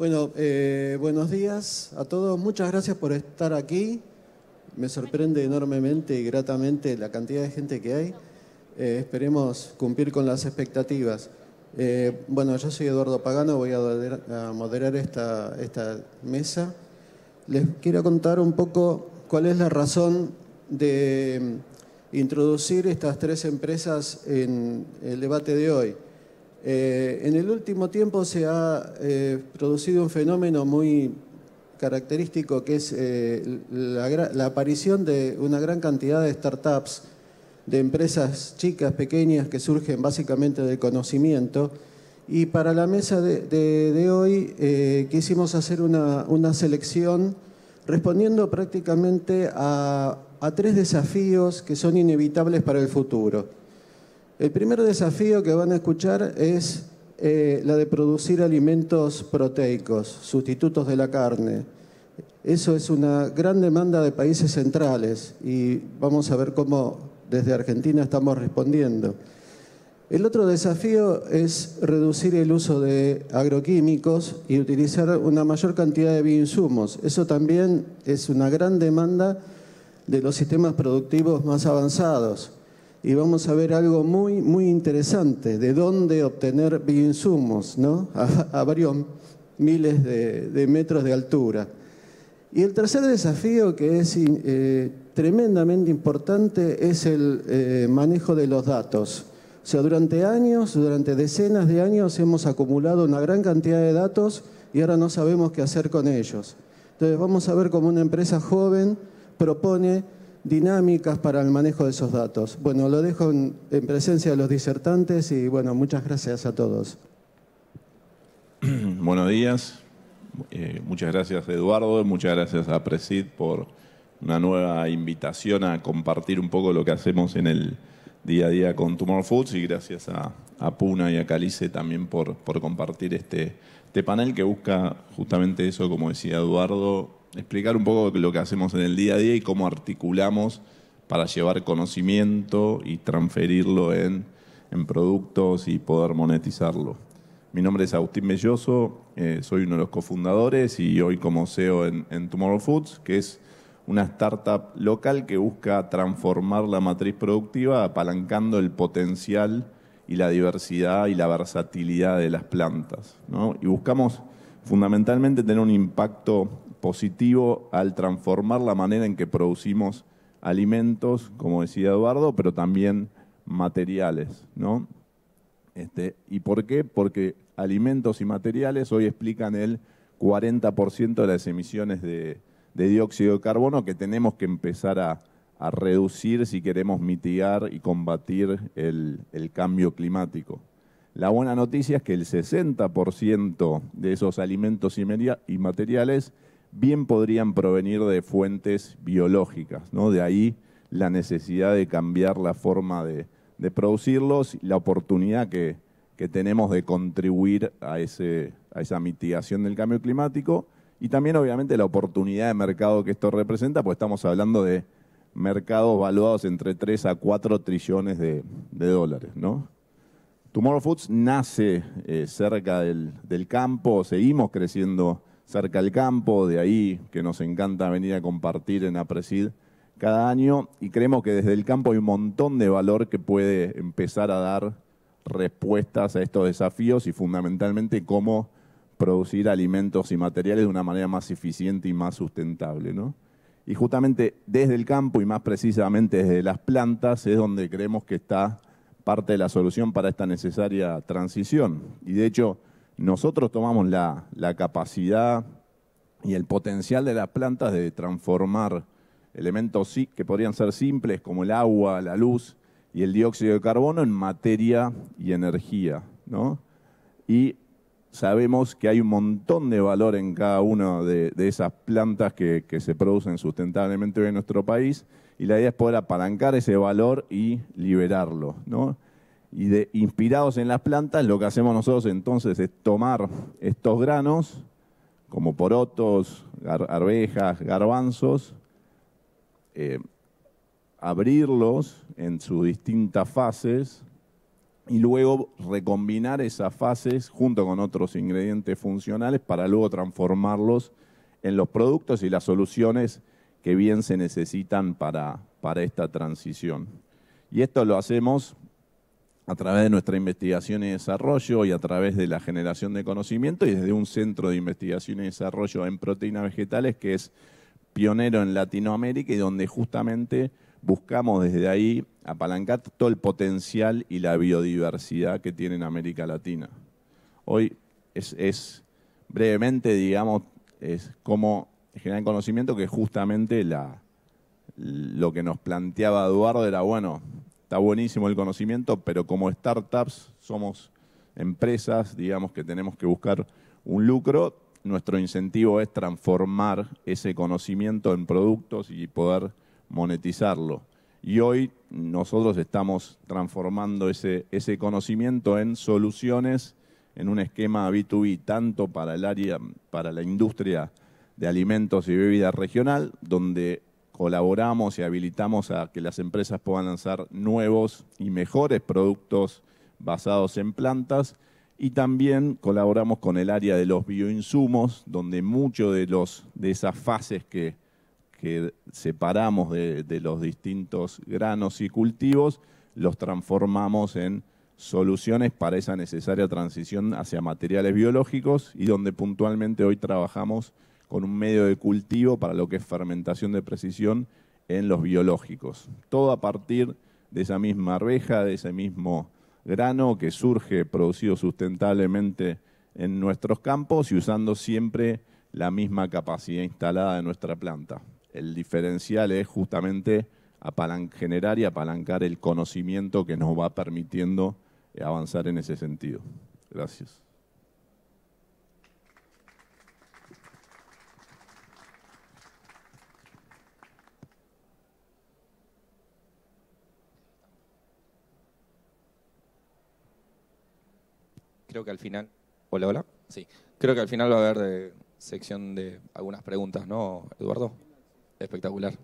Bueno, eh, buenos días a todos. Muchas gracias por estar aquí. Me sorprende enormemente y gratamente la cantidad de gente que hay. Eh, esperemos cumplir con las expectativas. Eh, bueno, yo soy Eduardo Pagano, voy a moderar esta, esta mesa. Les quiero contar un poco cuál es la razón de introducir estas tres empresas en el debate de hoy. Eh, en el último tiempo se ha eh, producido un fenómeno muy característico que es eh, la, aparición de una gran cantidad de startups, de empresas chicas, pequeñas, que surgen básicamente del conocimiento. Y para la mesa de, hoy quisimos hacer una, selección respondiendo prácticamente a tres desafíos que son inevitables para el futuro. El primer desafío que van a escuchar es eh, la de producir alimentos proteicos, sustitutos de la carne. Eso es una gran demanda de países centrales y vamos a ver cómo desde Argentina estamos respondiendo. El otro desafío es reducir el uso de agroquímicos y utilizar una mayor cantidad de bioinsumos. Eso también es una gran demanda de los sistemas productivos más avanzados y vamos a ver algo muy, muy interesante, de dónde obtener bioinsumos, ¿no? A, varios miles de, metros de altura. Y el tercer desafío, que es eh, tremendamente importante, es el eh, manejo de los datos. O sea, durante años, durante decenas de años hemos acumulado una gran cantidad de datos y ahora no sabemos qué hacer con ellos. Entonces vamos a ver cómo una empresa joven propone dinámicas para el manejo de esos datos. Bueno, lo dejo en, presencia de los disertantes y bueno, muchas gracias a todos. Buenos días, eh, muchas gracias Eduardo, muchas gracias a Presid por una nueva invitación a compartir un poco lo que hacemos en el día a día con Tumor Foods y gracias a, Puna y a Calice también por, por compartir este, este panel que busca justamente eso, como decía Eduardo, explicar un poco lo que hacemos en el día a día y cómo articulamos para llevar conocimiento y transferirlo en, productos y poder monetizarlo. Mi nombre es Agustín Belloso, eh, soy uno de los cofundadores y hoy como CEO en, en Tomorrow Foods, que es una startup local que busca transformar la matriz productiva apalancando el potencial y la diversidad y la versatilidad de las plantas. Y buscamos fundamentalmente tener un impacto positivo al transformar la manera en que producimos alimentos, como decía Eduardo, pero también materiales, ¿no? Este, ¿Y por qué? Porque alimentos y materiales hoy explican el 40% de las emisiones de, dióxido de carbono que tenemos que empezar a, reducir si queremos mitigar y combatir el, el cambio climático. La buena noticia es que el 60% de esos alimentos y materiales bien podrían provenir de fuentes biológicas, ¿no? De ahí la necesidad de cambiar la forma de, producirlos y la oportunidad que, tenemos de contribuir a, esa mitigación del cambio climático y también obviamente la oportunidad de mercado que esto representa, pues estamos hablando de mercados valuados entre 3 a 4 trillones de, dólares, ¿no? Tomorrow Foods nace eh, cerca del campo, seguimos creciendo cerca del campo, de ahí que nos encanta venir a compartir en Apresid cada año y creemos que desde el campo hay un montón de valor que puede empezar a dar respuestas a estos desafíos y fundamentalmente cómo producir alimentos y materiales de una manera más eficiente y más sustentable. Y justamente desde el campo y más precisamente desde las plantas es donde creemos que está parte de la solución para esta necesaria transición. Y de hecho, nosotros tomamos la, capacidad y el potencial de las plantas de transformar elementos que podrían ser simples como el agua, la luz y el dióxido de carbono en materia y energía. Y sabemos que hay un montón de valor en cada una de, esas plantas que, que, se producen sustentablemente en nuestro país y la idea es poder apalancar ese valor y liberarlo. ¿no? Y de, inspirados en las plantas, lo que hacemos nosotros entonces es tomar estos granos, como porotos, arvejas, garbanzos, eh, abrirlos en sus distintas fases y luego recombinar esas fases junto con otros ingredientes funcionales para luego transformarlos en los productos y las soluciones que bien se necesitan para, para esta transición. Y esto lo hacemos a través de nuestra investigación y desarrollo y a través de la generación de conocimiento y desde un centro de investigación y desarrollo en proteínas vegetales que es pionero en Latinoamérica y donde justamente buscamos desde ahí apalancar todo el potencial y la biodiversidad que tiene en América Latina. Hoy es, brevemente, digamos, es como generar conocimiento que justamente la, lo que nos planteaba Eduardo era, bueno, está buenísimo el conocimiento, pero como startups somos empresas, digamos que tenemos que buscar un lucro, nuestro incentivo es transformar ese conocimiento en productos y poder monetizarlo. Y hoy nosotros estamos transformando ese, conocimiento en soluciones en un esquema B2B, tanto para el área, para la industria de alimentos y bebidas regional, donde colaboramos y habilitamos a que las empresas puedan lanzar nuevos y mejores productos basados en plantas. Y también colaboramos con el área de los bioinsumos, donde muchos de, los, de esas fases que que separamos de, los distintos granos y cultivos, los transformamos en soluciones para esa necesaria transición hacia materiales biológicos y donde puntualmente hoy trabajamos con un medio de cultivo para lo que es fermentación de precisión en los biológicos. Todo a partir de esa misma arveja, de ese mismo grano que surge producido sustentablemente en nuestros campos y usando siempre la misma capacidad instalada de nuestra planta el diferencial es justamente generar y apalancar el conocimiento que nos va permitiendo avanzar en ese sentido. Gracias. Creo que al final. Hola, hola. Sí. Creo que al final va a haber eh, sección de algunas preguntas, ¿no, Eduardo? Espectacular.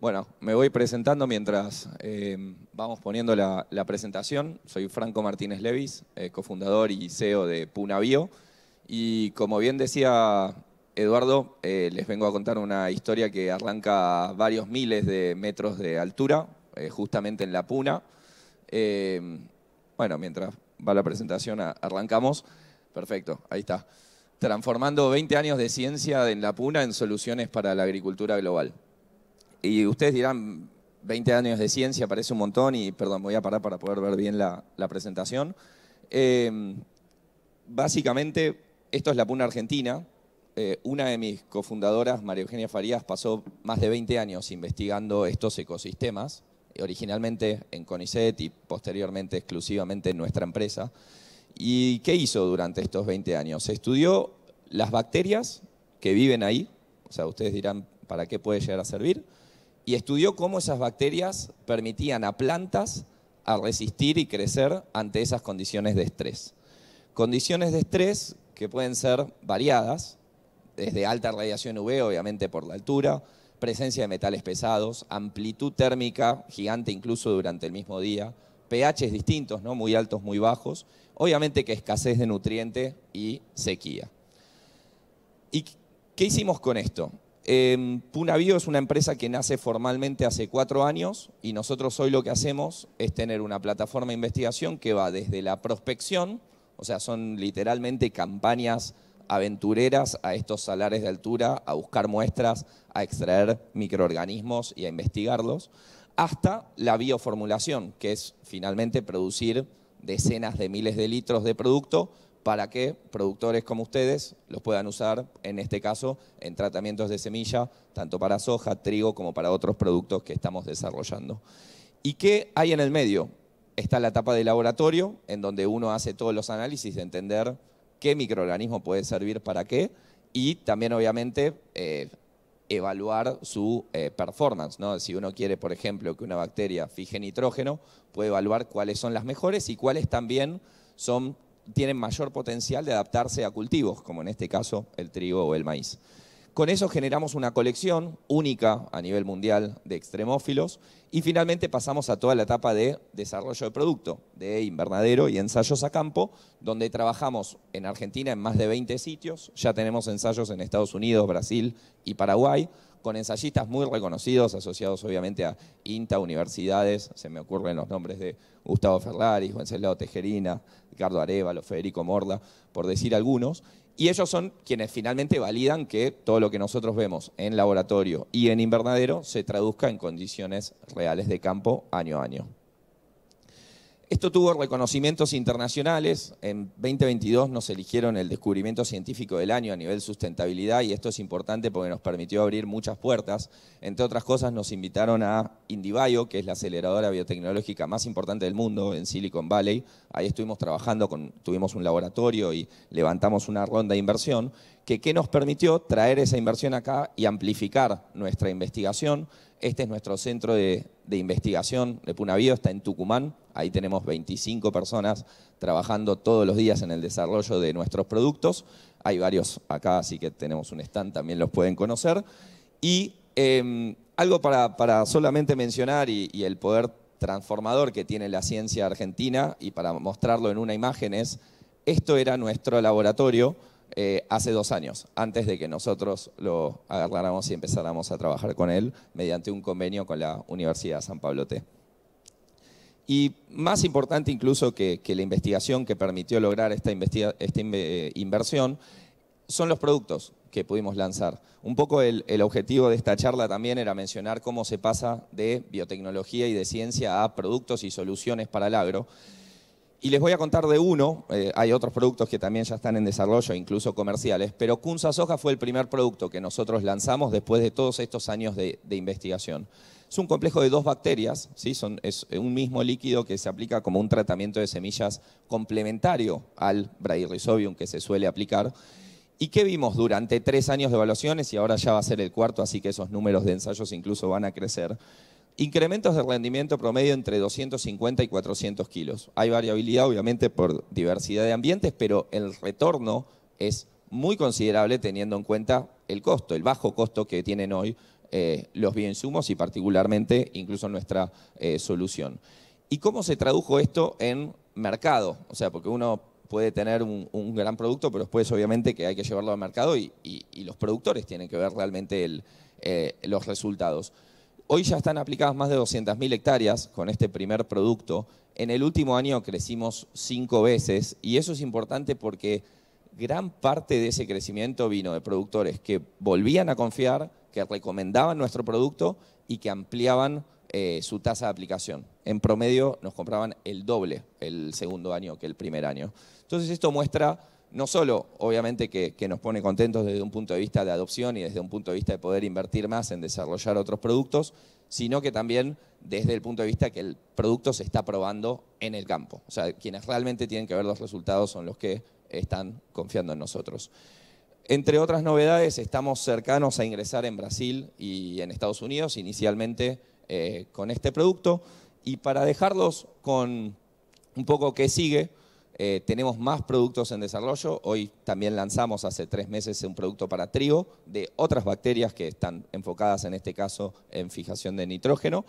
Bueno, me voy presentando mientras eh, vamos poniendo la, presentación. Soy Franco Martínez Levis, eh, cofundador y CEO de Puna Bio. Y como bien decía Eduardo, eh, les vengo a contar una historia que arranca varios miles de metros de altura, justamente en la Puna. bueno, mientras va la presentación, arrancamos. Perfecto, ahí está transformando 20 años de ciencia en la Puna en soluciones para la agricultura global. Y ustedes dirán, 20 años de ciencia parece un montón y, perdón, voy a parar para poder ver bien la, presentación. Eh, básicamente, esto es la Puna Argentina. Eh, una de mis cofundadoras, María Eugenia Farías, pasó más de 20 años investigando estos ecosistemas, originalmente en CONICET y posteriormente exclusivamente en nuestra empresa. ¿Y qué hizo durante estos 20 años? Estudió las bacterias que viven ahí, o sea, ustedes dirán para qué puede llegar a servir, y estudió cómo esas bacterias permitían a plantas a resistir y crecer ante esas condiciones de estrés. Condiciones de estrés que pueden ser variadas, desde alta radiación UV, obviamente por la altura, presencia de metales pesados, amplitud térmica gigante incluso durante el mismo día, pHs distintos, ¿no? muy altos, muy bajos, obviamente que escasez de nutriente y sequía. ¿Y qué hicimos con esto? Eh, Puna Bio es una empresa que nace formalmente hace cuatro años y nosotros hoy lo que hacemos es tener una plataforma de investigación que va desde la prospección, o sea, son literalmente campañas aventureras a estos salares de altura, a buscar muestras, a extraer microorganismos y a investigarlos, hasta la bioformulación, que es finalmente producir decenas de miles de litros de producto para que productores como ustedes los puedan usar, en este caso, en tratamientos de semilla, tanto para soja, trigo, como para otros productos que estamos desarrollando. ¿Y qué hay en el medio? Está la etapa de laboratorio, en donde uno hace todos los análisis de entender qué microorganismo puede servir para qué, y también, obviamente, eh, evaluar su eh, performance. ¿no? Si uno quiere, por ejemplo, que una bacteria fije nitrógeno, puede evaluar cuáles son las mejores y cuáles también son, tienen mayor potencial de adaptarse a cultivos, como en este caso el trigo o el maíz. Con eso generamos una colección única a nivel mundial de extremófilos y finalmente pasamos a toda la etapa de desarrollo de producto, de invernadero y ensayos a campo, donde trabajamos en Argentina en más de 20 sitios, ya tenemos ensayos en Estados Unidos, Brasil y Paraguay, con ensayistas muy reconocidos, asociados obviamente a INTA, universidades, se me ocurren los nombres de Gustavo Ferrari, Wenceslao Tejerina, Ricardo Arevalo, Federico Morda, por decir algunos, y ellos son quienes finalmente validan que todo lo que nosotros vemos en laboratorio y en invernadero se traduzca en condiciones reales de campo año a año. Esto tuvo reconocimientos internacionales. En 2022 nos eligieron el descubrimiento científico del año a nivel sustentabilidad y esto es importante porque nos permitió abrir muchas puertas. Entre otras cosas nos invitaron a Indibio, que es la aceleradora biotecnológica más importante del mundo en Silicon Valley. Ahí estuvimos trabajando, con, tuvimos un laboratorio y levantamos una ronda de inversión que ¿qué nos permitió traer esa inversión acá y amplificar nuestra investigación. Este es nuestro centro de, investigación de Punavio, está en Tucumán, Ahí tenemos 25 personas trabajando todos los días en el desarrollo de nuestros productos. Hay varios acá, así que tenemos un stand, también los pueden conocer. Y em, algo para, solamente mencionar y, el poder transformador que tiene la ciencia argentina y para mostrarlo en una imagen es, esto era nuestro laboratorio eh, hace dos años, antes de que nosotros lo agarráramos y empezáramos a trabajar con él mediante un convenio con la Universidad San Pablo T. Y más importante incluso que, la investigación que permitió lograr esta, eh, inversión son los productos que pudimos lanzar. Un poco el, objetivo de esta charla también era mencionar cómo se pasa de biotecnología y de ciencia a productos y soluciones para el agro. Y les voy a contar de uno, eh, hay otros productos que también ya están en desarrollo, incluso comerciales, pero Kunza Soja fue el primer producto que nosotros lanzamos después de todos estos años de investigación. Es un complejo de dos bacterias, ¿sí? Es un mismo líquido que se aplica como un tratamiento de semillas complementario al Bradyrhizobium que se suele aplicar. ¿Y qué vimos durante tres años de evaluaciones? Y ahora ya va a ser el cuarto, así que esos números de ensayos incluso van a crecer. Incrementos de rendimiento promedio entre 250 y 400 kilos. Hay variabilidad, obviamente, por diversidad de ambientes, pero el retorno es muy considerable teniendo en cuenta el costo, el bajo costo que tienen hoy eh, los bioinsumos y particularmente incluso nuestra eh, solución. ¿Y cómo se tradujo esto en mercado? O sea, porque uno puede tener un, gran producto, pero después obviamente que hay que llevarlo al mercado y, los productores tienen que ver realmente eh, los resultados. Hoy ya están aplicadas más de 200.000 hectáreas con este primer producto. En el último año crecimos cinco veces y eso es importante porque gran parte de ese crecimiento vino de productores que volvían a confiar, que recomendaban nuestro producto y que ampliaban eh, su tasa de aplicación. En promedio nos compraban el doble el segundo año que el primer año. Entonces esto muestra no solo, obviamente, que, nos pone contentos desde un punto de vista de adopción y desde un punto de vista de poder invertir más en desarrollar otros productos, sino que también desde el punto de vista que el producto se está probando en el campo. O sea, quienes realmente tienen que ver los resultados son los que están confiando en nosotros. Entre otras novedades, estamos cercanos a ingresar en Brasil y en Estados Unidos, inicialmente eh, con este producto. Y para dejarlos con un poco qué sigue, eh, tenemos más productos en desarrollo. Hoy también lanzamos hace tres meses un producto para trigo de otras bacterias que están enfocadas en este caso en fijación de nitrógeno.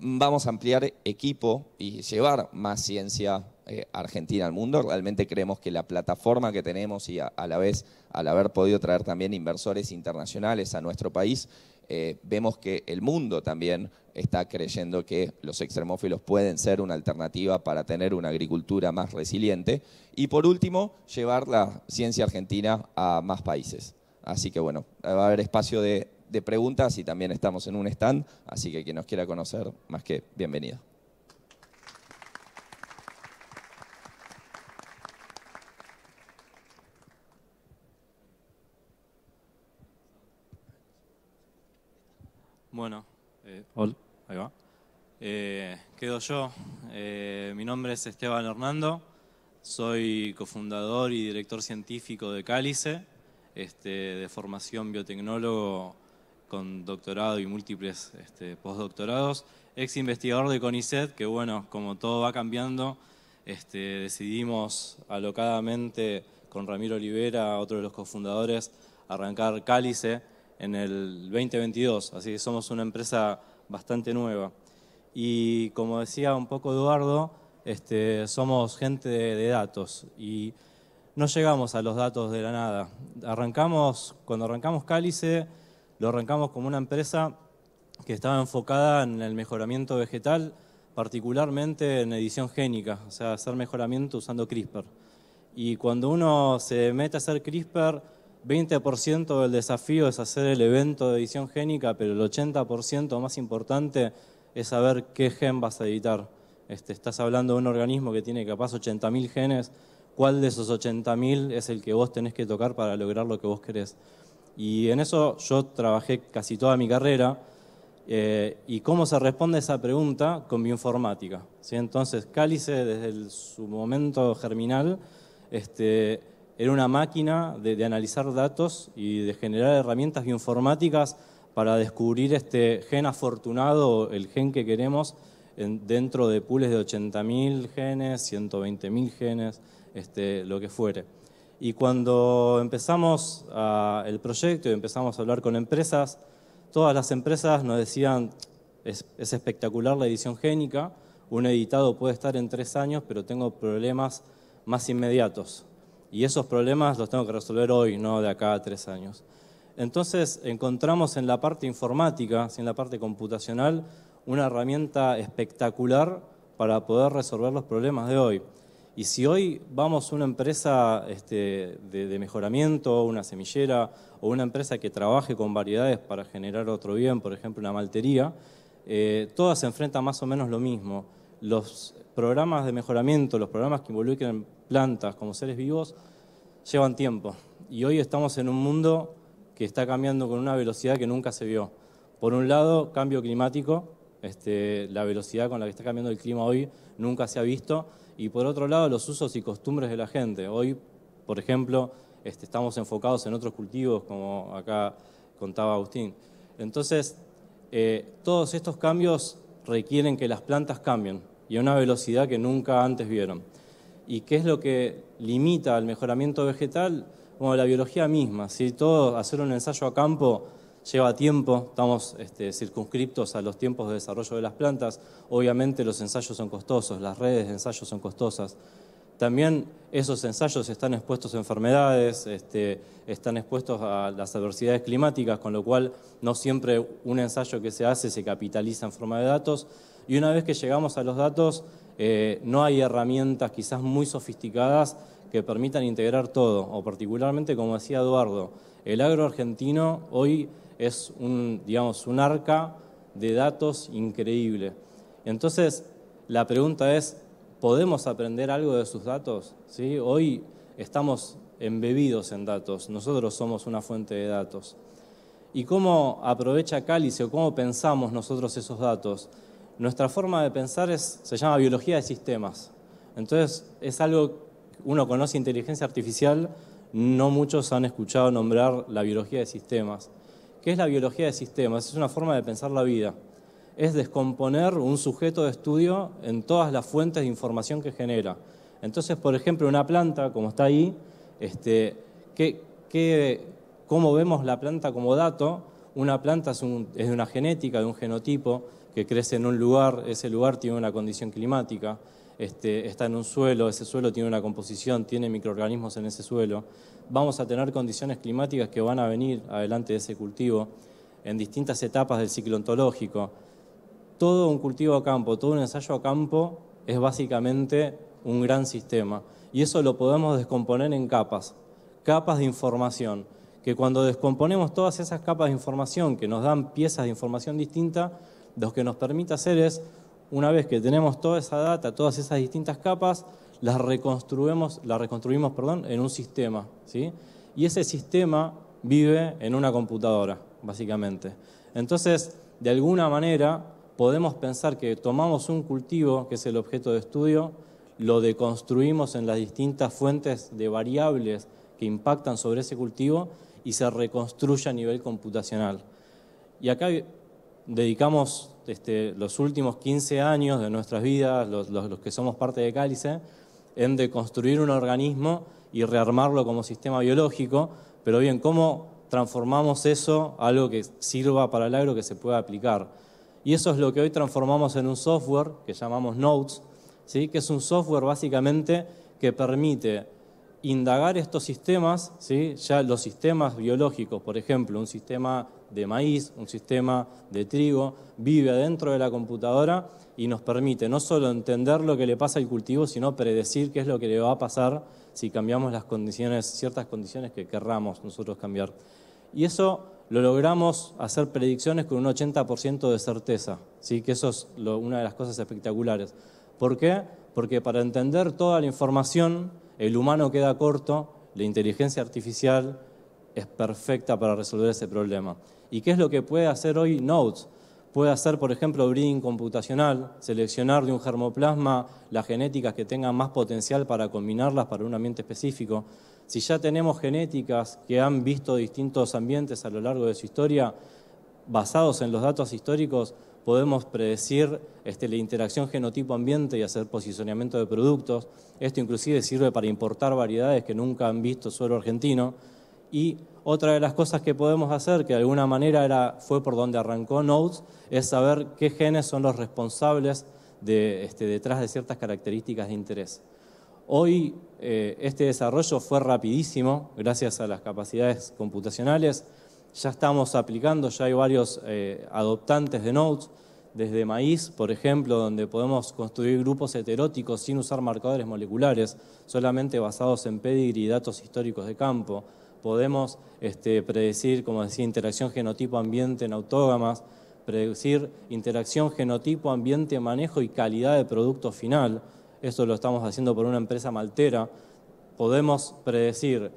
Vamos a ampliar equipo y llevar más ciencia eh, Argentina al mundo. Realmente creemos que la plataforma que tenemos y a, la vez al haber podido traer también inversores internacionales a nuestro país, eh, vemos que el mundo también está creyendo que los extremófilos pueden ser una alternativa para tener una agricultura más resiliente. Y por último, llevar la ciencia argentina a más países. Así que bueno, va a haber espacio de, de preguntas y también estamos en un stand, así que quien nos quiera conocer, más que bienvenido. Bueno, eh, ahí va. Eh, quedo yo. Eh, mi nombre es Esteban Hernando. Soy cofundador y director científico de Cálice, este, de formación biotecnólogo con doctorado y múltiples este, postdoctorados. Ex investigador de CONICET, que bueno, como todo va cambiando, este, decidimos alocadamente con Ramiro Olivera, otro de los cofundadores, arrancar Cálice en el 2022, así que somos una empresa bastante nueva. Y como decía un poco Eduardo, este, somos gente de, datos y no llegamos a los datos de la nada. Arrancamos, cuando arrancamos Cálice, lo arrancamos como una empresa que estaba enfocada en el mejoramiento vegetal, particularmente en edición génica, o sea, hacer mejoramiento usando CRISPR. Y cuando uno se mete a hacer CRISPR, 20% del desafío es hacer el evento de edición génica, pero el 80% más importante es saber qué gen vas a editar. Este, estás hablando de un organismo que tiene capaz 80.000 genes, ¿cuál de esos 80.000 es el que vos tenés que tocar para lograr lo que vos querés? Y en eso yo trabajé casi toda mi carrera. Eh, ¿Y cómo se responde a esa pregunta? Con bioinformática. ¿sí? Entonces, Cálice, desde su momento germinal, este, era una máquina de, analizar datos y de generar herramientas bioinformáticas para descubrir este gen afortunado, el gen que queremos, dentro de pools de 80.000 genes, 120.000 genes, este, lo que fuere. Y cuando empezamos el proyecto y empezamos a hablar con empresas, todas las empresas nos decían, es, es espectacular la edición génica, un editado puede estar en tres años, pero tengo problemas más inmediatos. Y esos problemas los tengo que resolver hoy, no de acá a tres años. Entonces encontramos en la parte informática, en la parte computacional, una herramienta espectacular para poder resolver los problemas de hoy. Y si hoy vamos a una empresa este, de, mejoramiento, una semillera o una empresa que trabaje con variedades para generar otro bien, por ejemplo una maltería, eh, todas se enfrentan más o menos lo mismo. Los programas de mejoramiento, los programas que involucran plantas como seres vivos, llevan tiempo. Y hoy estamos en un mundo que está cambiando con una velocidad que nunca se vio. Por un lado, cambio climático, este, la velocidad con la que está cambiando el clima hoy nunca se ha visto y por otro lado los usos y costumbres de la gente. Hoy, por ejemplo, este, estamos enfocados en otros cultivos, como acá contaba Agustín. Entonces, eh, todos estos cambios requieren que las plantas cambien y a una velocidad que nunca antes vieron. ¿Y qué es lo que limita el mejoramiento vegetal? Bueno, la biología misma. Si todo hacer un ensayo a campo lleva tiempo, estamos este, circunscriptos a los tiempos de desarrollo de las plantas. Obviamente los ensayos son costosos, las redes de ensayos son costosas. También esos ensayos están expuestos a enfermedades, este, están expuestos a las adversidades climáticas, con lo cual no siempre un ensayo que se hace se capitaliza en forma de datos. Y una vez que llegamos a los datos, eh, no hay herramientas quizás muy sofisticadas que permitan integrar todo, o particularmente, como decía Eduardo, el agro argentino hoy es un, digamos, un arca de datos increíble. Entonces, la pregunta es, ¿podemos aprender algo de sus datos? ¿Sí? Hoy estamos embebidos en datos, nosotros somos una fuente de datos. ¿Y cómo aprovecha Cálice o cómo pensamos nosotros esos datos? Nuestra forma de pensar es, se llama biología de sistemas. Entonces, es algo, uno conoce inteligencia artificial, no muchos han escuchado nombrar la biología de sistemas. ¿Qué es la biología de sistemas? Es una forma de pensar la vida. Es descomponer un sujeto de estudio en todas las fuentes de información que genera. Entonces, por ejemplo, una planta, como está ahí, este, ¿cómo vemos la planta como dato? Una planta es, de una genética, de un genotipo, que crece en un lugar, ese lugar tiene una condición climática, este, está en un suelo, ese suelo tiene una composición, tiene microorganismos en ese suelo vamos a tener condiciones climáticas que van a venir adelante de ese cultivo en distintas etapas del ciclo ontológico. Todo un cultivo a campo, todo un ensayo a campo es básicamente un gran sistema. Y eso lo podemos descomponer en capas, capas de información, que cuando descomponemos todas esas capas de información que nos dan piezas de información distinta, lo que nos permite hacer es, una vez que tenemos toda esa data, todas esas distintas capas, las reconstruimos, las reconstruimos perdón, en un sistema. ¿sí? Y ese sistema vive en una computadora, básicamente. Entonces, de alguna manera, podemos pensar que tomamos un cultivo, que es el objeto de estudio, lo deconstruimos en las distintas fuentes de variables que impactan sobre ese cultivo y se reconstruye a nivel computacional. Y acá dedicamos este, los últimos 15 años de nuestras vidas, los, los que somos parte de Cálice, en de construir un organismo y rearmarlo como sistema biológico, pero bien, ¿cómo transformamos eso a algo que sirva para el agro, que se pueda aplicar. Y eso es lo que hoy transformamos en un software que llamamos Notes, ¿sí? que es un software básicamente que permite indagar estos sistemas, ¿sí? ya los sistemas biológicos, por ejemplo, un sistema de maíz, un sistema de trigo, vive dentro de la computadora y nos permite no solo entender lo que le pasa al cultivo, sino predecir qué es lo que le va a pasar si cambiamos las condiciones, ciertas condiciones que querramos nosotros cambiar. Y eso lo logramos hacer predicciones con un 80% de certeza, ¿sí? que eso es una de las cosas espectaculares. ¿Por qué? Porque para entender toda la información, el humano queda corto, la inteligencia artificial es perfecta para resolver ese problema. ¿Y qué es lo que puede hacer hoy Nodes? Puede hacer, por ejemplo, breeding computacional, seleccionar de un germoplasma las genéticas que tengan más potencial para combinarlas para un ambiente específico. Si ya tenemos genéticas que han visto distintos ambientes a lo largo de su historia, basados en los datos históricos, podemos predecir este, la interacción genotipo-ambiente y hacer posicionamiento de productos. Esto inclusive sirve para importar variedades que nunca han visto suelo argentino. Y otra de las cosas que podemos hacer, que de alguna manera era, fue por donde arrancó Nodes, es saber qué genes son los responsables de, este, detrás de ciertas características de interés. Hoy eh, este desarrollo fue rapidísimo gracias a las capacidades computacionales. Ya estamos aplicando, ya hay varios eh, adoptantes de Nodes, desde maíz, por ejemplo, donde podemos construir grupos heteróticos sin usar marcadores moleculares, solamente basados en pedigree y datos históricos de campo podemos este, predecir, como decía, interacción genotipo-ambiente en autógamas, predecir interacción genotipo-ambiente, manejo y calidad de producto final. Esto lo estamos haciendo por una empresa maltera. Podemos predecir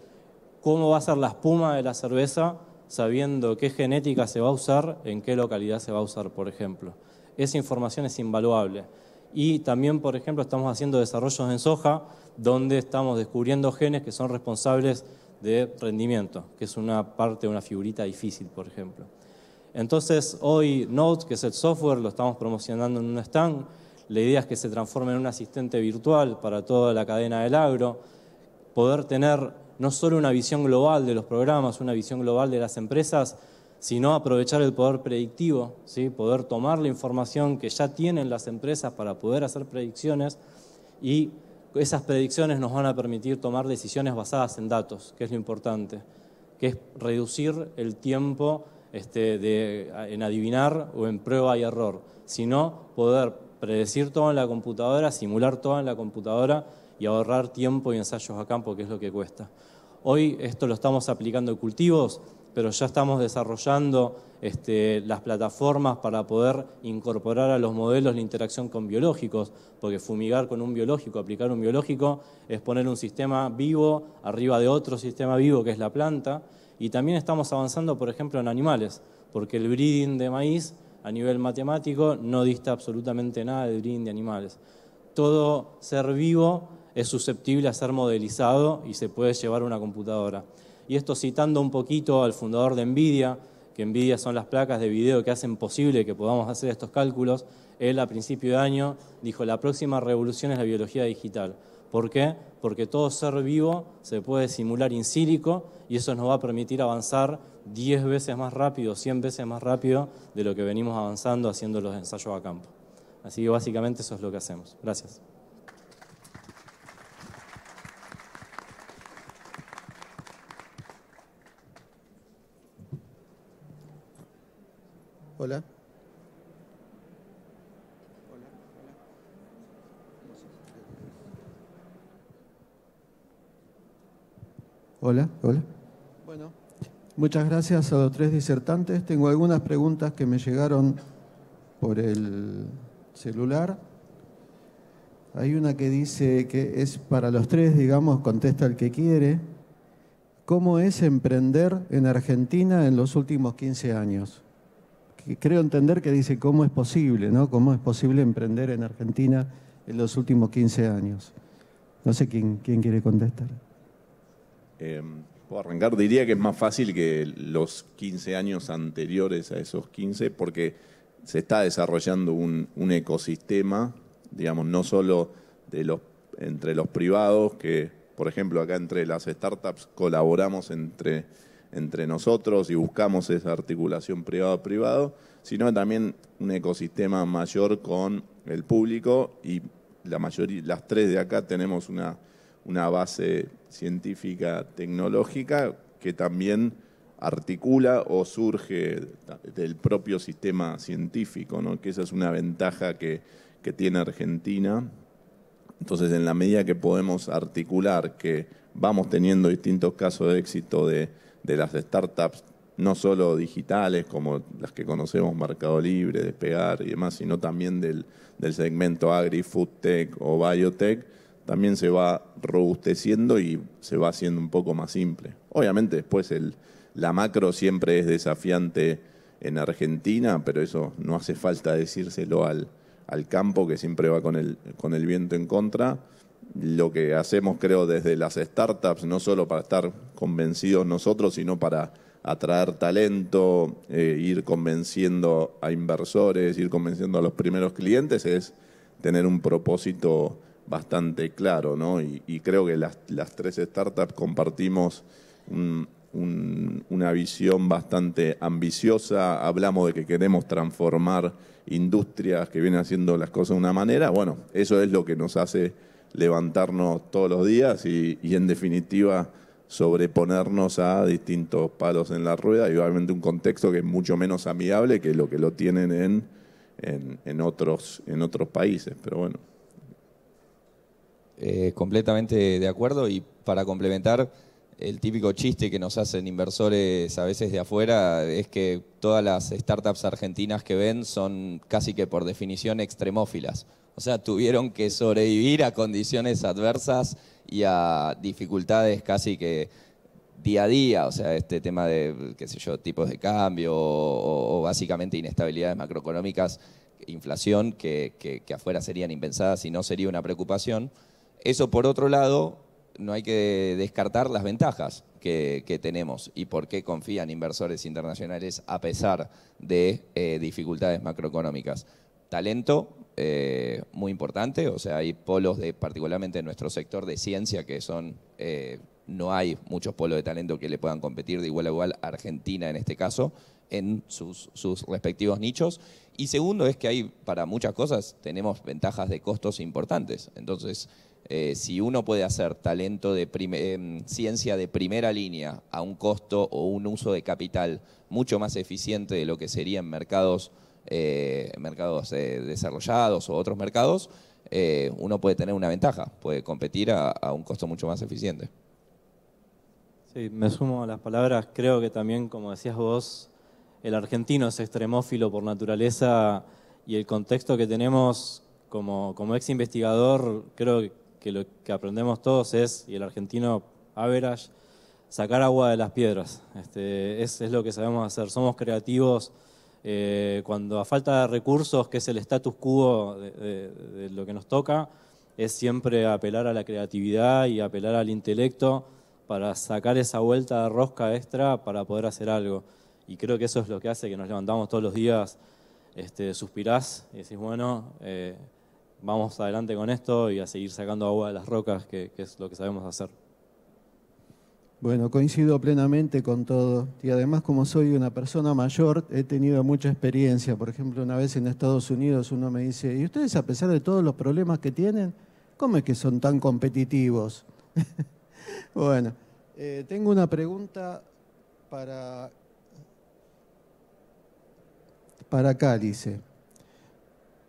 cómo va a ser la espuma de la cerveza sabiendo qué genética se va a usar, en qué localidad se va a usar, por ejemplo. Esa información es invaluable. Y también, por ejemplo, estamos haciendo desarrollos en soja, donde estamos descubriendo genes que son responsables de rendimiento, que es una parte una figurita difícil, por ejemplo. Entonces, hoy Note, que es el software, lo estamos promocionando en un stand. La idea es que se transforme en un asistente virtual para toda la cadena del agro, poder tener no solo una visión global de los programas, una visión global de las empresas, sino aprovechar el poder predictivo, ¿sí? poder tomar la información que ya tienen las empresas para poder hacer predicciones y esas predicciones nos van a permitir tomar decisiones basadas en datos, que es lo importante, que es reducir el tiempo este, en adivinar o en prueba y error, sino poder predecir todo en la computadora, simular todo en la computadora y ahorrar tiempo y ensayos a campo, que es lo que cuesta. Hoy esto lo estamos aplicando en cultivos, pero ya estamos desarrollando este, las plataformas para poder incorporar a los modelos la interacción con biológicos, porque fumigar con un biológico, aplicar un biológico, es poner un sistema vivo arriba de otro sistema vivo que es la planta, y también estamos avanzando, por ejemplo, en animales, porque el breeding de maíz a nivel matemático no dista absolutamente nada del breeding de animales. Todo ser vivo es susceptible a ser modelizado y se puede llevar a una computadora. Y esto citando un poquito al fundador de NVIDIA, que NVIDIA son las placas de video que hacen posible que podamos hacer estos cálculos, él a principio de año dijo, la próxima revolución es la biología digital. ¿Por qué? Porque todo ser vivo se puede simular in sílico y eso nos va a permitir avanzar 10 veces más rápido, 100 veces más rápido de lo que venimos avanzando haciendo los ensayos a campo. Así que básicamente eso es lo que hacemos. Gracias. Hola. Hola, hola. Bueno, muchas gracias a los tres disertantes. Tengo algunas preguntas que me llegaron por el celular. Hay una que dice que es para los tres, digamos, contesta el que quiere. ¿Cómo es emprender en Argentina en los últimos 15 años? Creo entender que dice cómo es posible, ¿no? Cómo es posible emprender en Argentina en los últimos 15 años. No sé quién, quién quiere contestar. Eh, puedo arrancar, diría que es más fácil que los 15 años anteriores a esos 15 porque se está desarrollando un, un ecosistema, digamos, no solo de los, entre los privados, que por ejemplo acá entre las startups colaboramos entre entre nosotros y buscamos esa articulación privado-privado, sino también un ecosistema mayor con el público y la mayoría, las tres de acá tenemos una, base científica tecnológica que también articula o surge del propio sistema científico, ¿no? que esa es una ventaja que, que tiene Argentina. Entonces, en la medida que podemos articular que vamos teniendo distintos casos de éxito de, de las startups, no solo digitales como las que conocemos, Mercado Libre, Despegar y demás, sino también del, del segmento agri, food tech o biotech, también se va robusteciendo y se va haciendo un poco más simple. Obviamente después el, la macro siempre es desafiante en Argentina, pero eso no hace falta decírselo al, al campo que siempre va con el, con el viento en contra. Lo que hacemos, creo, desde las startups, no solo para estar convencidos nosotros, sino para atraer talento, eh, ir convenciendo a inversores, ir convenciendo a los primeros clientes, es tener un propósito bastante claro, ¿no? Y, creo que las, las, tres startups compartimos una visión bastante ambiciosa, hablamos de que queremos transformar industrias que vienen haciendo las cosas de una manera, bueno, eso es lo que nos hace levantarnos todos los días y, en definitiva sobreponernos a distintos palos en la rueda y obviamente un contexto que es mucho menos amigable que lo que lo tienen en, en, otros, en otros países, pero bueno. Eh, completamente de acuerdo y para complementar, el típico chiste que nos hacen inversores a veces de afuera es que todas las startups argentinas que ven son casi que por definición extremófilas. O sea, tuvieron que sobrevivir a condiciones adversas y a dificultades casi que día a día, o sea, este tema de, qué sé yo, tipos de cambio o, básicamente inestabilidades macroeconómicas, inflación, que, que afuera serían impensadas y no sería una preocupación. Eso, por otro lado, no hay que descartar las ventajas que, tenemos y por qué confían inversores internacionales a pesar de eh, dificultades macroeconómicas. Talento, eh, muy importante, o sea, hay polos, de, particularmente en nuestro sector de ciencia, que son, eh, no hay muchos polos de talento que le puedan competir de igual a igual, Argentina en este caso, en sus, respectivos nichos. Y segundo es que hay, para muchas cosas, tenemos ventajas de costos importantes. Entonces, eh, si uno puede hacer talento de em, ciencia de primera línea a un costo o un uso de capital mucho más eficiente de lo que serían mercados, eh, mercados eh, desarrollados o otros mercados, uno puede tener una ventaja, puede competir a, un costo mucho más eficiente. Sí, me sumo a las palabras. Creo que también, como decías vos, el argentino es extremófilo por naturaleza y el contexto que tenemos como, como ex investigador, creo que que lo que aprendemos todos es, y el argentino average, sacar agua de las piedras. Este, es, lo que sabemos hacer. Somos creativos eh, cuando a falta de recursos, que es el status quo de, lo que nos toca, es siempre apelar a la creatividad y apelar al intelecto para sacar esa vuelta de rosca extra para poder hacer algo. Y creo que eso es lo que hace que nos levantamos todos los días, este, suspirás y decís, bueno, eh, vamos adelante con esto y a seguir sacando agua de las rocas, que, es lo que sabemos hacer. Bueno, coincido plenamente con todo. Y además, como soy una persona mayor, he tenido mucha experiencia. Por ejemplo, una vez en Estados Unidos uno me dice, ¿y ustedes a pesar de todos los problemas que tienen, cómo es que son tan competitivos? bueno, eh, tengo una pregunta para, para Cálice.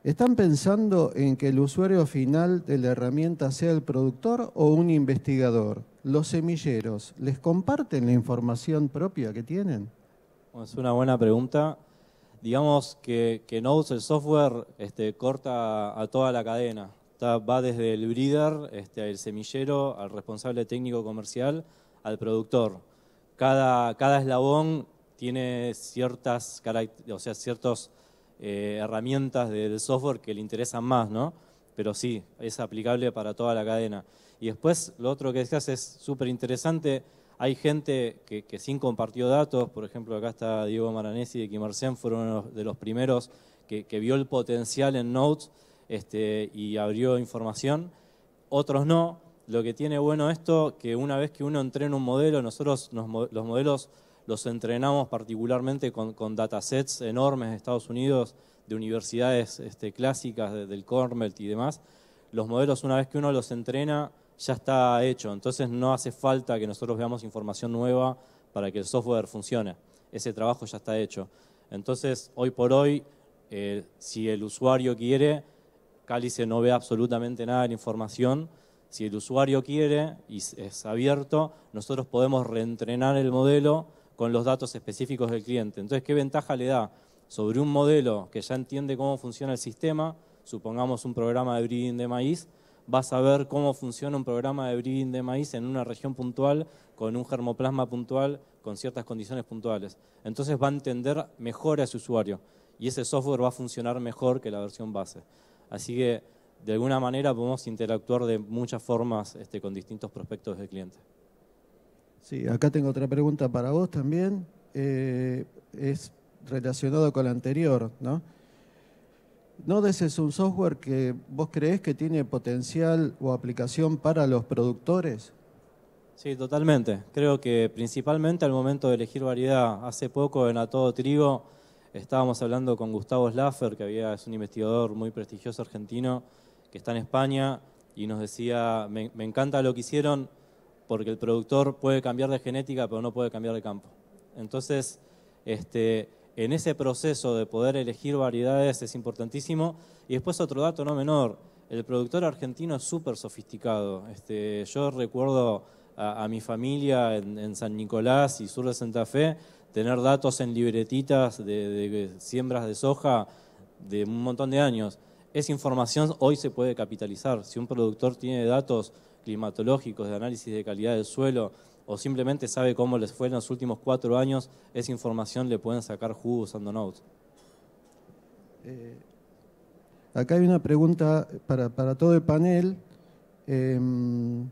¿Están pensando en que el usuario final de la herramienta sea el productor o un investigador? ¿Los semilleros les comparten la información propia que tienen? es una buena pregunta. Digamos que, que el software, este, corta a toda la cadena. va desde el breeder, este, el semillero, al responsable técnico comercial, al productor. Cada, cada eslabón tiene ciertas, o sea, ciertos eh, herramientas del software que le interesan más, ¿no? Pero sí, es aplicable para toda la cadena. Y después, lo otro que decías es súper interesante. Hay gente que, sin compartió datos, por ejemplo, acá está Diego Maranesi de Kimarcen, fueron uno de los primeros que, vio el potencial en Notes este, y abrió información. Otros no. Lo que tiene bueno esto, que una vez que uno entrena un modelo, nosotros los modelos los entrenamos particularmente con, datasets enormes de Estados Unidos, de universidades este, clásicas del Cornell y demás. Los modelos, una vez que uno los entrena, ya está hecho. Entonces no hace falta que nosotros veamos información nueva para que el software funcione. Ese trabajo ya está hecho. Entonces, hoy por hoy, eh, si el usuario quiere, Cálice no ve absolutamente nada de la información. Si el usuario quiere y es abierto, nosotros podemos reentrenar el modelo con los datos específicos del cliente. Entonces, ¿qué ventaja le da sobre un modelo que ya entiende cómo funciona el sistema? Supongamos un programa de breeding de maíz, vas a ver cómo funciona un programa de breeding de maíz en una región puntual, con un germoplasma puntual, con ciertas condiciones puntuales. Entonces va a entender mejor a su usuario y ese software va a funcionar mejor que la versión base. Así que de alguna manera podemos interactuar de muchas formas este, con distintos prospectos de cliente. Sí, acá tengo otra pregunta para vos también. Eh, es relacionado con la anterior, ¿no? ¿Nodes es un software que vos creés que tiene potencial o aplicación para los productores? Sí, totalmente. Creo que principalmente al momento de elegir variedad. Hace poco en A Todo Trigo estábamos hablando con Gustavo Slaffer, que había, es un investigador muy prestigioso argentino, que está en España, y nos decía, me encanta lo que hicieron porque el productor puede cambiar de genética, pero no puede cambiar de campo. Entonces, este, en ese proceso de poder elegir variedades es importantísimo. Y después otro dato no menor, el productor argentino es súper sofisticado. Este, yo recuerdo a, mi familia en, San Nicolás y sur de Santa Fe tener datos en libretitas de, siembras de soja de un montón de años. Esa información hoy se puede capitalizar. Si un productor tiene datos climatológicos, de análisis de calidad del suelo, o simplemente sabe cómo les fue en los últimos cuatro años, esa información le pueden sacar jugo usando Notes. Eh, acá hay una pregunta para, todo el panel. Em,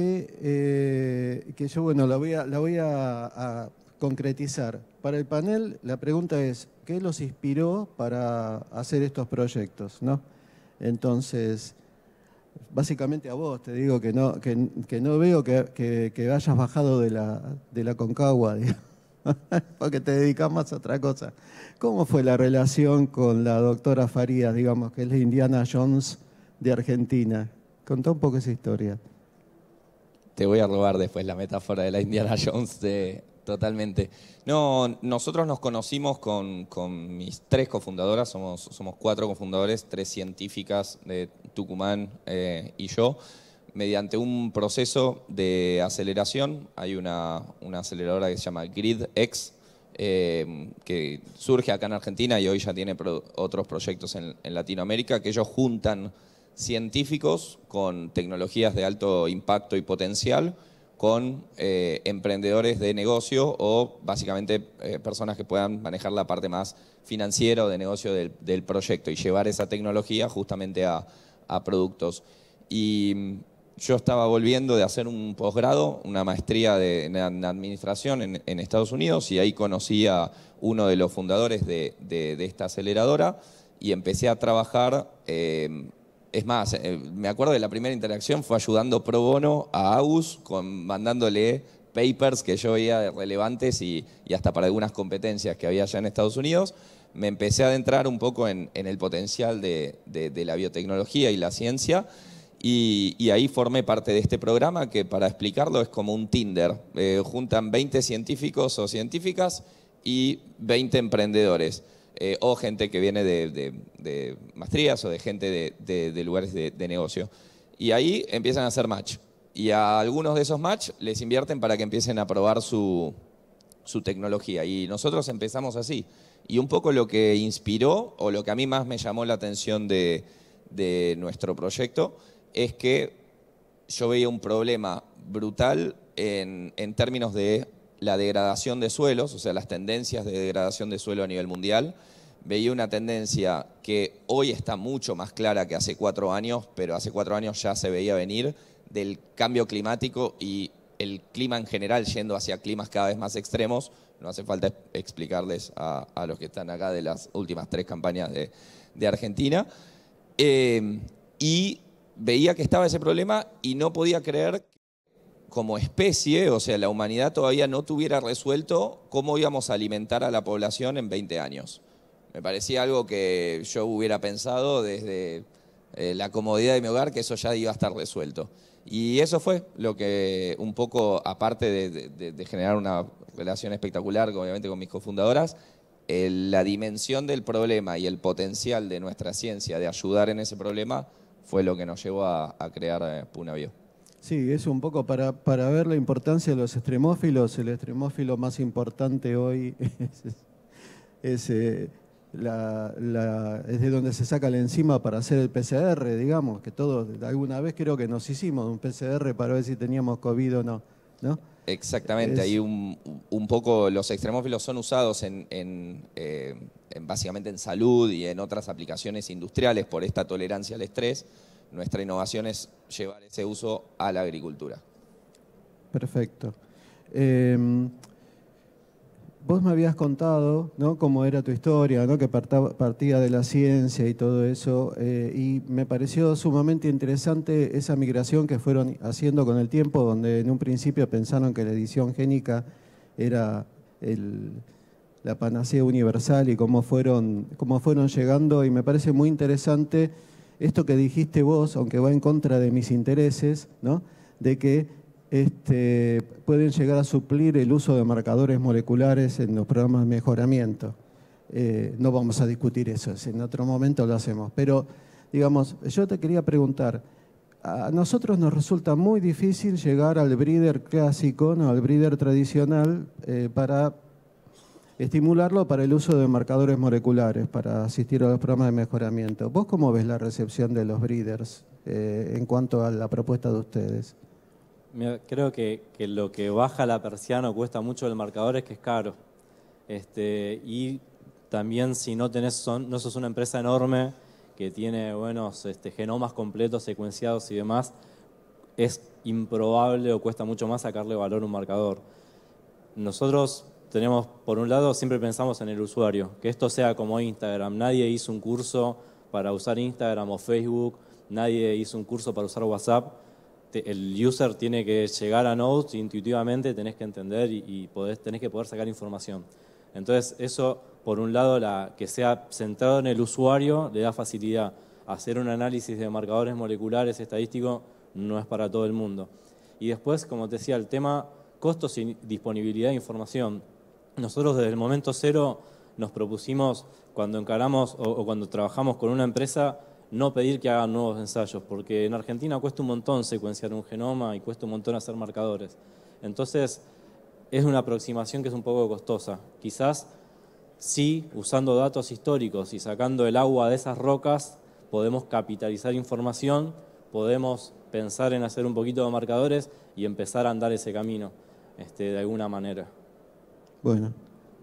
eh, que, yo, bueno, la voy, a, la voy a, concretizar. Para el panel, la pregunta es, ¿qué los inspiró para hacer estos proyectos? ¿no? Entonces, básicamente a vos te digo que no, que, no veo que, que, hayas bajado de la, de la Concagua, porque te dedicas más a otra cosa. ¿Cómo fue la relación con la doctora Farías, digamos, que es la Indiana Jones de Argentina? Contá un poco esa historia. Te voy a robar después la metáfora de la Indiana Jones de, Totalmente. No, nosotros nos conocimos con, mis tres cofundadoras, somos, somos cuatro cofundadores, tres científicas de Tucumán eh, y yo, mediante un proceso de aceleración. Hay una, aceleradora que se llama GridX, eh, que surge acá en Argentina y hoy ya tiene otros proyectos en, Latinoamérica, que ellos juntan científicos con tecnologías de alto impacto y potencial con eh, emprendedores de negocio o básicamente personas que puedan manejar la parte más financiera o de negocio del, proyecto y llevar esa tecnología justamente a, productos. Y mm, yo estaba volviendo de hacer un posgrado, una maestría de, en administración en, Estados Unidos y ahí conocí a uno de los fundadores de, esta aceleradora y empecé a trabajar eh, es más, eh, me acuerdo de la primera interacción fue ayudando pro bono a Agus, con, mandándole papers que yo veía relevantes y, hasta para algunas competencias que había allá en Estados Unidos. Me empecé a adentrar un poco en, el potencial de, la biotecnología y la ciencia. Y, ahí formé parte de este programa que para explicarlo es como un Tinder. Eh, juntan 20 científicos o científicas y 20 emprendedores. Eh, o gente que viene de, maestrías o de gente de, lugares de, negocio. Y ahí empiezan a hacer match. Y a algunos de esos match les invierten para que empiecen a probar su, tecnología. Y nosotros empezamos así. Y un poco lo que inspiró, o lo que a mí más me llamó la atención de, nuestro proyecto, es que yo veía un problema brutal en, en términos de la degradación de suelos, o sea, las tendencias de degradación de suelo a nivel mundial. Veía una tendencia que hoy está mucho más clara que hace cuatro años, pero hace cuatro años ya se veía venir del cambio climático y el clima en general yendo hacia climas cada vez más extremos. No hace falta explicarles a, los que están acá de las últimas tres campañas de, Argentina. Eh, y veía que estaba ese problema y no podía creer como especie, o sea, la humanidad todavía no tuviera resuelto cómo íbamos a alimentar a la población en 20 años. Me parecía algo que yo hubiera pensado desde eh, la comodidad de mi hogar, que eso ya iba a estar resuelto. Y eso fue lo que un poco, aparte de, generar una relación espectacular, obviamente con mis cofundadoras, la dimensión del problema y el potencial de nuestra ciencia de ayudar en ese problema fue lo que nos llevó a, crear eh, Punavio. Sí, es un poco para, para ver la importancia de los extremófilos. El extremófilo más importante hoy es, eh, la, es de donde se saca la enzima para hacer el PCR, digamos, que todos alguna vez creo que nos hicimos un PCR para ver si teníamos COVID o no. ¿no? Exactamente, ahí un, poco los extremófilos son usados en, eh, en, básicamente en salud y en otras aplicaciones industriales por esta tolerancia al estrés. Nuestra innovación es llevar ese uso a la agricultura. Perfecto. Em, vos me habías contado ¿no? cómo era tu historia, ¿no? que partía de la ciencia y todo eso, eh, y me pareció sumamente interesante esa migración que fueron haciendo con el tiempo, donde en un principio pensaron que la edición génica era la panacea universal y cómo fueron, cómo fueron llegando, y me parece muy interesante esto que dijiste vos, aunque va en contra de mis intereses, ¿no? de que este, pueden llegar a suplir el uso de marcadores moleculares en los programas de mejoramiento. Eh, no vamos a discutir eso, en otro momento lo hacemos. Pero, digamos, yo te quería preguntar, a nosotros nos resulta muy difícil llegar al breeder clásico, al breeder tradicional, eh, para estimularlo para el uso de marcadores moleculares, para asistir a los programas de mejoramiento. ¿Vos cómo ves la recepción de los breeders eh, en cuanto a la propuesta de ustedes? Creo que, lo que baja la persiana cuesta mucho el marcador es que es caro. Este, y también si no tenés, son, no sos una empresa enorme que tiene buenos este, genomas completos, secuenciados y demás, es improbable o cuesta mucho más sacarle valor a un marcador. Nosotros tenemos, por un lado, siempre pensamos en el usuario, que esto sea como Instagram. Nadie hizo un curso para usar Instagram o Facebook, nadie hizo un curso para usar WhatsApp el user tiene que llegar a Nodes intuitivamente, tenés que entender y, tenés que poder sacar información. Entonces, eso, por un lado, la, que sea centrado en el usuario, le da facilidad. Hacer un análisis de marcadores moleculares estadísticos no es para todo el mundo. Y después, como te decía, el tema costos y disponibilidad de información. Nosotros desde el momento cero nos propusimos, cuando encaramos o cuando trabajamos con una empresa, no pedir que hagan nuevos ensayos, porque en Argentina cuesta un montón secuenciar un genoma y cuesta un montón hacer marcadores. Entonces, es una aproximación que es un poco costosa. Quizás sí, usando datos históricos y sacando el agua de esas rocas, podemos capitalizar información, podemos pensar en hacer un poquito de marcadores y empezar a andar ese camino este, de alguna manera. Bueno,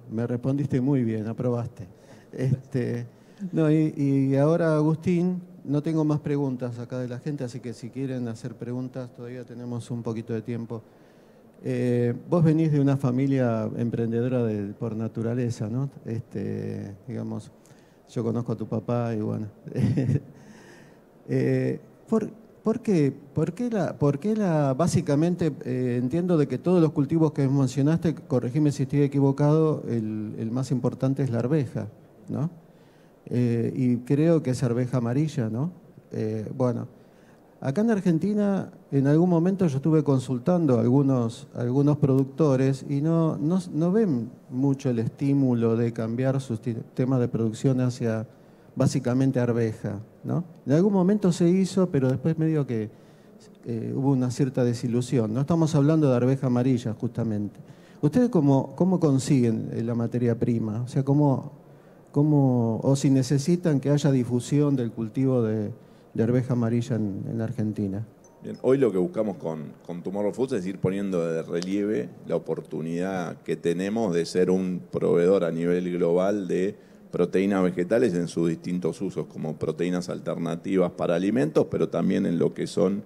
me respondiste muy bien, aprobaste. Este, no, y, ahora, Agustín, no tengo más preguntas acá de la gente, así que si quieren hacer preguntas, todavía tenemos un poquito de tiempo. Eh, vos venís de una familia emprendedora por naturaleza, ¿no? Este, digamos, yo conozco a tu papá y bueno. eh, ¿por, qué, por, qué la, por qué la, básicamente, eh, entiendo de que todos los cultivos que mencionaste, corregime si estoy equivocado, el, el más importante es la arveja, ¿no? Eh, y creo que es arveja amarilla, ¿no? Eh, bueno, acá en Argentina en algún momento yo estuve consultando a algunos, algunos productores y no, no, ven mucho el estímulo de cambiar sus temas de producción hacia básicamente arveja, ¿no? En algún momento se hizo, pero después medio que eh, hubo una cierta desilusión. No estamos hablando de arveja amarilla, justamente. ¿Ustedes cómo, cómo consiguen la materia prima? O sea, ¿cómo, o si necesitan que haya difusión del cultivo de, arveja amarilla en, Argentina. hoy lo que buscamos con, con Tomorrow Foods es ir poniendo de relieve la oportunidad que tenemos de ser un proveedor a nivel global de proteínas vegetales en sus distintos usos, como proteínas alternativas para alimentos, pero también en lo que son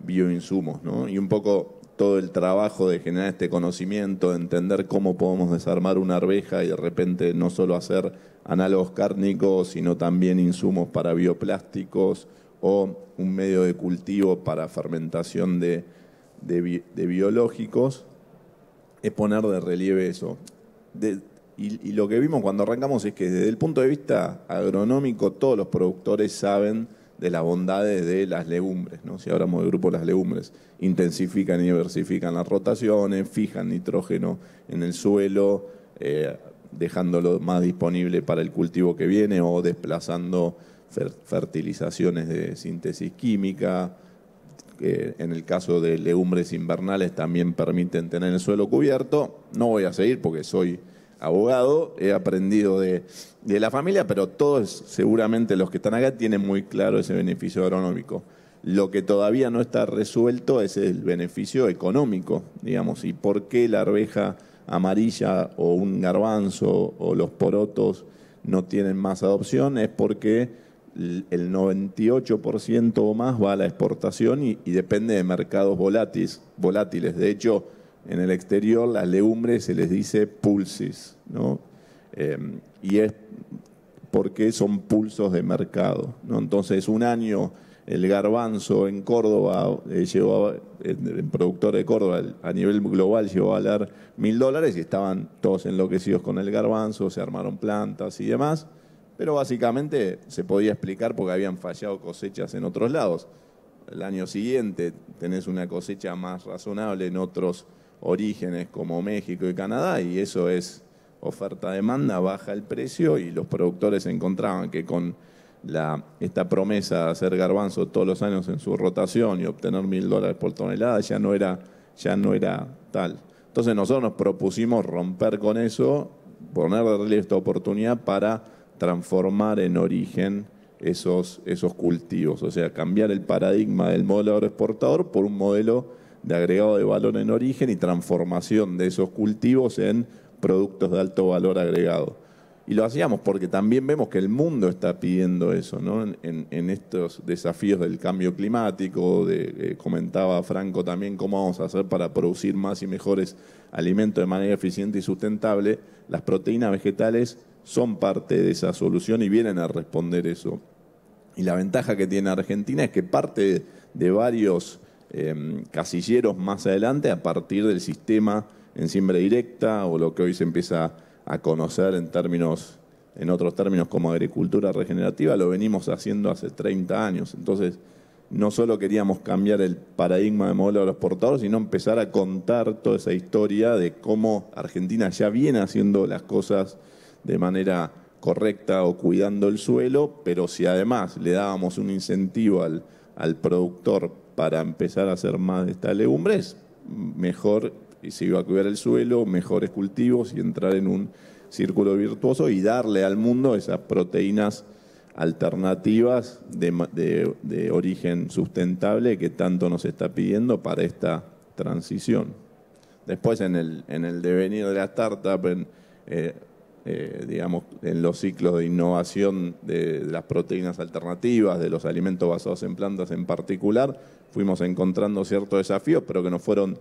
bioinsumos. ¿no? Y un poco todo el trabajo de generar este conocimiento, de entender cómo podemos desarmar una arveja y de repente no solo hacer análogos cárnicos, sino también insumos para bioplásticos o un medio de cultivo para fermentación de, de, de biológicos es poner de relieve eso. De, y, lo que vimos cuando arrancamos es que desde el punto de vista agronómico todos los productores saben de las bondades de las legumbres, ¿no? si hablamos del grupo de las legumbres, intensifican y diversifican las rotaciones, fijan nitrógeno en el suelo, eh, dejándolo más disponible para el cultivo que viene o desplazando fertilizaciones de síntesis química. en el caso de legumbres invernales también permiten tener el suelo cubierto. No voy a seguir porque soy abogado, he aprendido de, la familia, pero todos, seguramente los que están acá, tienen muy claro ese beneficio agronómico. Lo que todavía no está resuelto es el beneficio económico, digamos, y por qué la arveja amarilla o un garbanzo o los porotos no tienen más adopción, es porque el 98% o más va a la exportación y, depende de mercados volátiles. volátiles. De hecho, en el exterior las legumbres se les dice pulsis, ¿no? Em, y es porque son pulsos de mercado, ¿no? Entonces, un año el garbanzo en Córdoba, eh, productor de Córdoba a nivel global llegó a valer mil dólares y estaban todos enloquecidos con el garbanzo, se armaron plantas y demás, pero básicamente se podía explicar porque habían fallado cosechas en otros lados. El año siguiente tenés una cosecha más razonable en otros orígenes como México y Canadá, y eso es oferta-demanda, baja el precio y los productores encontraban que con la, esta promesa de hacer garbanzo todos los años en su rotación y obtener mil dólares por tonelada ya no era, ya no era tal. Entonces nosotros nos propusimos romper con eso, poner de relieve esta oportunidad para transformar en origen esos, esos cultivos, o sea, cambiar el paradigma del modelo agroexportador por un modelo de agregado de valor en origen y transformación de esos cultivos en productos de alto valor agregado. Y lo hacíamos porque también vemos que el mundo está pidiendo eso, ¿no? En, estos desafíos del cambio climático, de, eh, comentaba Franco también cómo vamos a hacer para producir más y mejores alimentos de manera eficiente y sustentable. Las proteínas vegetales son parte de esa solución y vienen a responder eso. Y la ventaja que tiene Argentina es que parte de varios Em, casilleros más adelante a partir del sistema en siembra directa o lo que hoy se empieza a conocer en términos en otros términos como agricultura regenerativa, lo venimos haciendo hace 30 años. Entonces, no solo queríamos cambiar el paradigma de modelo de los portadores, sino empezar a contar toda esa historia de cómo Argentina ya viene haciendo las cosas de manera correcta o cuidando el suelo, pero si además le dábamos un incentivo al, al productor para empezar a hacer más de estas legumbres, mejor se iba a cuidar el suelo, mejores cultivos y entrar en un círculo virtuoso y darle al mundo esas proteínas alternativas de, origen sustentable que tanto nos está pidiendo para esta transición. Después en el, en el devenir de la startup, en, eh, eh, digamos, en los ciclos de innovación de, las proteínas alternativas, de los alimentos basados en plantas en particular, fuimos encontrando ciertos desafíos, pero que nos fueron,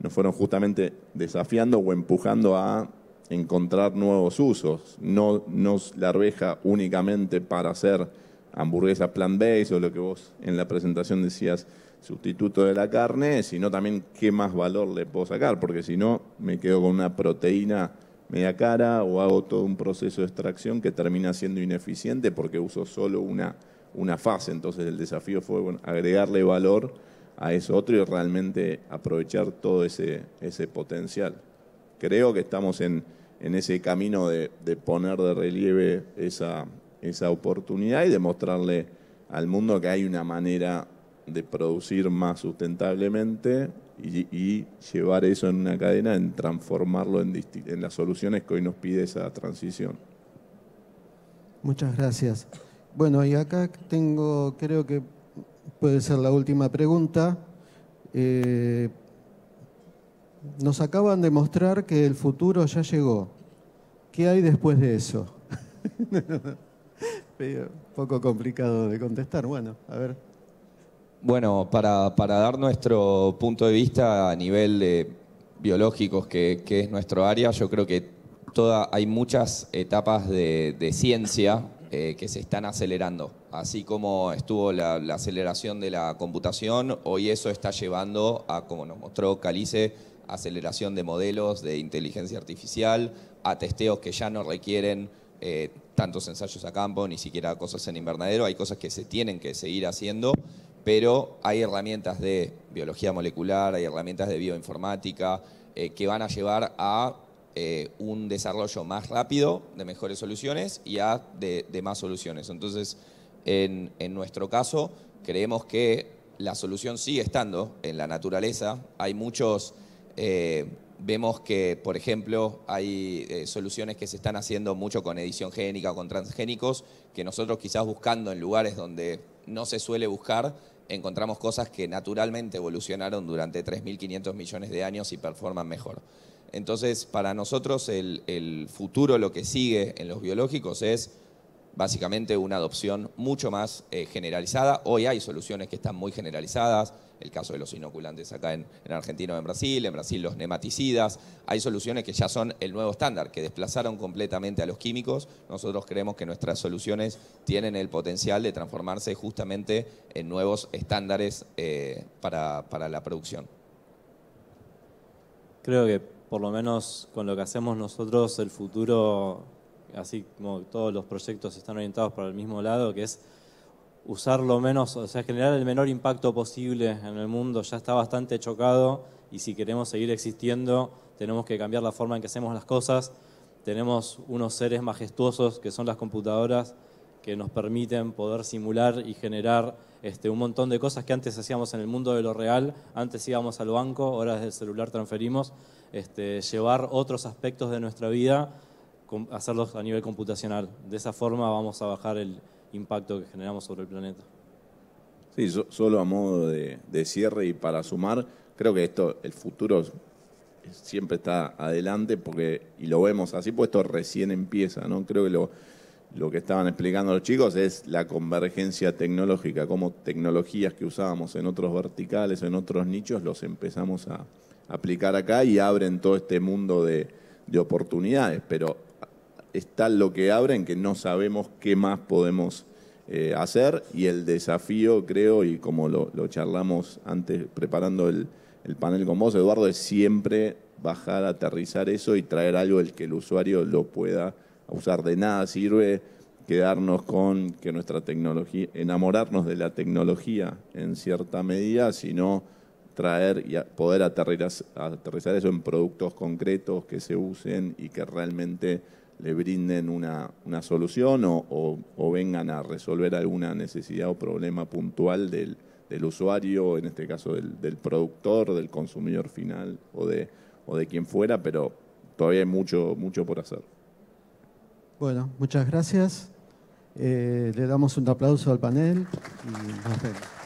nos fueron justamente desafiando o empujando a encontrar nuevos usos. No, no la arveja únicamente para hacer hamburguesas plant-based o lo que vos en la presentación decías, sustituto de la carne, sino también qué más valor le puedo sacar, porque si no me quedo con una proteína media cara o hago todo un proceso de extracción que termina siendo ineficiente porque uso solo una, una fase. Entonces el desafío fue agregarle valor a eso otro y realmente aprovechar todo ese, ese potencial. Creo que estamos en, en ese camino de, de, poner de relieve esa, esa oportunidad y demostrarle al mundo que hay una manera de producir más sustentablemente y, llevar eso en una cadena, en transformarlo en, en las soluciones que hoy nos pide esa transición. Muchas gracias. Bueno, y acá tengo, creo que puede ser la última pregunta. Eh, nos acaban de mostrar que el futuro ya llegó. ¿Qué hay después de eso? Un poco complicado de contestar. Bueno, a ver. Bueno, para, dar nuestro punto de vista a nivel de biológicos, que, es nuestro área, yo creo que toda, hay muchas etapas de, ciencia eh, que se están acelerando. Así como estuvo la, aceleración de la computación, hoy eso está llevando a, como nos mostró Calice, aceleración de modelos de inteligencia artificial, a testeos que ya no requieren eh, tantos ensayos a campo, ni siquiera cosas en invernadero. Hay cosas que se tienen que seguir haciendo, pero hay herramientas de biología molecular, hay herramientas de bioinformática eh, que van a llevar a eh, un desarrollo más rápido de mejores soluciones y a de, más soluciones. Entonces, en, nuestro caso, creemos que la solución sigue estando en la naturaleza. Hay muchos, eh, vemos que, por ejemplo, hay eh, soluciones que se están haciendo mucho con edición génica o con transgénicos, que nosotros quizás buscando en lugares donde no se suele buscar, encontramos cosas que naturalmente evolucionaron durante 3.500 millones de años y performan mejor. Entonces, para nosotros el, futuro, lo que sigue en los biológicos es básicamente una adopción mucho más eh, generalizada. Hoy hay soluciones que están muy generalizadas, el caso de los inoculantes acá en, Argentina o en Brasil, en Brasil los nematicidas, hay soluciones que ya son el nuevo estándar, que desplazaron completamente a los químicos. Nosotros creemos que nuestras soluciones tienen el potencial de transformarse justamente en nuevos estándares eh, para, para la producción. Creo que por lo menos con lo que hacemos nosotros, el futuro, así como todos los proyectos están orientados para el mismo lado, que es usar lo menos, o sea, generar el menor impacto posible en el mundo. Ya está bastante chocado y si queremos seguir existiendo, tenemos que cambiar la forma en que hacemos las cosas. Tenemos unos seres majestuosos que son las computadoras que nos permiten poder simular y generar este, un montón de cosas que antes hacíamos en el mundo de lo real. Antes íbamos al banco, ahora desde el celular transferimos. Este, llevar otros aspectos de nuestra vida, hacerlos a nivel computacional. De esa forma vamos a bajar el impacto que generamos sobre el planeta. Sí, solo a modo de, cierre y para sumar, creo que esto, el futuro siempre está adelante porque, y lo vemos así, pues esto recién empieza, ¿no? Creo que lo, lo que estaban explicando los chicos es la convergencia tecnológica, como tecnologías que usábamos en otros verticales, en otros nichos, los empezamos a, aplicar acá y abren todo este mundo de, oportunidades, pero está lo que abren que no sabemos qué más podemos eh, hacer y el desafío, creo, y como lo, charlamos antes preparando el, panel con vos, Eduardo, es siempre bajar, aterrizar eso y traer algo el que el usuario lo pueda usar. De nada sirve quedarnos con que nuestra tecnología, enamorarnos de la tecnología en cierta medida, sino traer y poder aterrizar, eso en productos concretos que se usen y que realmente le brinden una, solución o, vengan a resolver alguna necesidad o problema puntual del, usuario, en este caso del, productor, del consumidor final o de, o de quien fuera, pero todavía hay mucho, mucho por hacer. Bueno, muchas gracias. Eh, le damos un aplauso al panel y.